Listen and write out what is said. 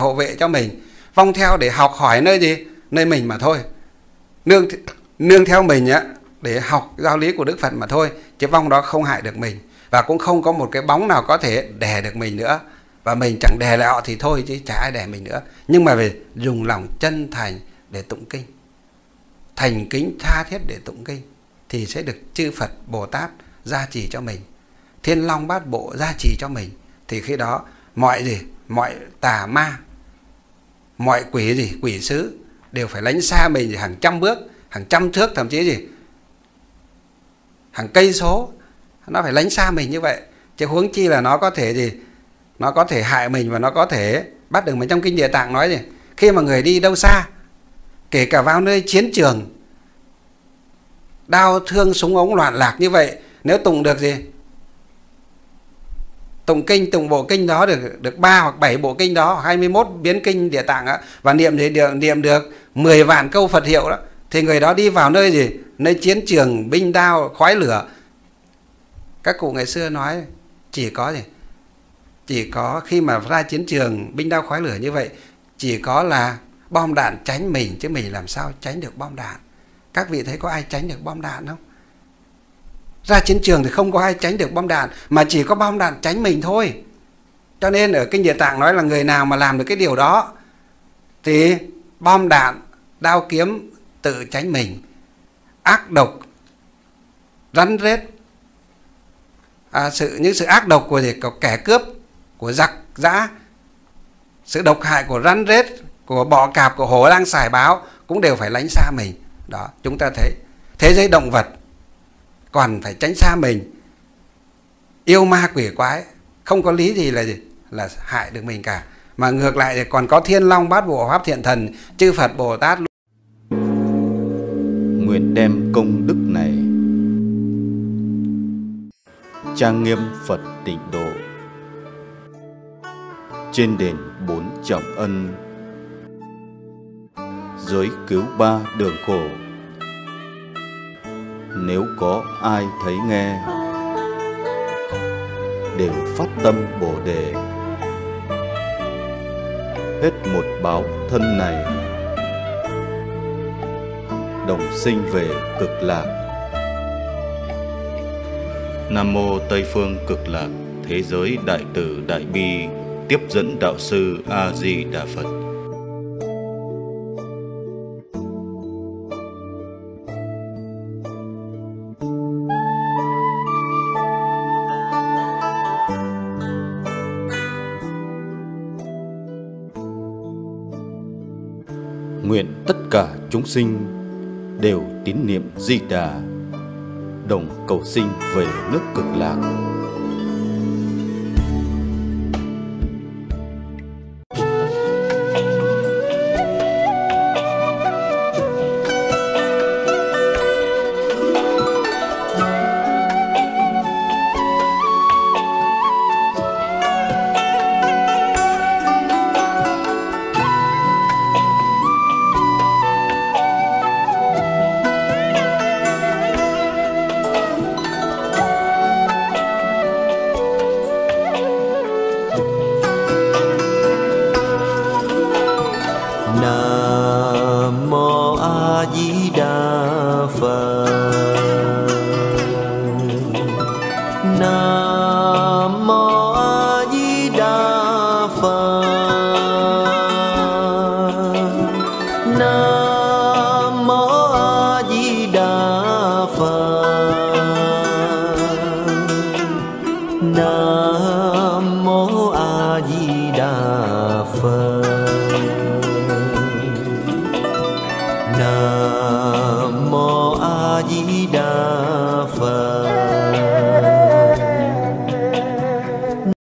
hộ vệ cho mình. Vong theo để học hỏi nơi gì? Nơi mình mà thôi. Nương nương theo mình á, để học giáo lý của đức phật mà thôi, chứ vong đó không hại được mình. Và cũng không có một cái bóng nào có thể đè được mình nữa. Và mình chẳng đè lại họ thì thôi chứ chả ai đè mình nữa. Nhưng mà về dùng lòng chân thành để tụng kinh, thành kính tha thiết để tụng kinh, thì sẽ được chư Phật Bồ Tát gia trì cho mình. Thiên long bát bộ gia trì cho mình, thì khi đó mọi gì? Mọi tà ma mọi quỷ gì, quỷ sứ đều phải lánh xa mình hàng trăm bước, hàng trăm thước, thậm chí gì, hàng cây số, nó phải lánh xa mình như vậy. Chứ huống chi là nó có thể gì, nó có thể hại mình và nó có thể bắt được mình. Trong kinh địa tạng nói gì, khi mà người đi đâu xa, kể cả vào nơi chiến trường, đau thương súng ống loạn lạc như vậy, nếu tụng được gì tụng kinh tụng bộ kinh đó được được ba hoặc bảy bộ kinh đó 21 biến kinh địa tạng đó, và niệm thì được niệm được 10 vạn câu Phật hiệu đó thì người đó đi vào nơi gì? Nơi chiến trường binh đao khói lửa. Các cụ ngày xưa nói chỉ có gì? Chỉ có khi mà ra chiến trường binh đao khói lửa như vậy chỉ có là bom đạn tránh mình chứ mình làm sao tránh được bom đạn. Các vị thấy có ai tránh được bom đạn không? Ra chiến trường thì không có ai tránh được bom đạn mà chỉ có bom đạn tránh mình thôi. Cho nên ở kinh địa tạng nói là người nào mà làm được cái điều đó thì bom đạn đao kiếm tự tránh mình. Ác độc rắn rết. À, sự những sự ác độc của, của kẻ cướp của giặc giã. Sự độc hại của rắn rết của bọ cạp của hổ lang xài báo cũng đều phải lánh xa mình. Đó chúng ta thấy thế giới động vật còn phải tránh xa mình. Yêu ma quỷ quái, không có lý gì là gì, là hại được mình cả. Mà ngược lại thì còn có thiên long, bát bộ, pháp thiện thần, chư phật, bồ tát nguyện đem công đức này trang nghiêm phật tịnh độ. Trên đền bốn trọng ân, giới cứu ba đường khổ nếu có ai thấy nghe, đều phát tâm bồ đề. Hết một báo thân này, đồng sinh về cực lạc. Nam mô tây phương cực lạc, thế giới đại từ đại bi, tiếp dẫn đạo sư a di đà phật. Nguyện tất cả chúng sinh đều tín niệm di đà. Đồng cầu sinh về nước cực lạc. Nam mô a di đà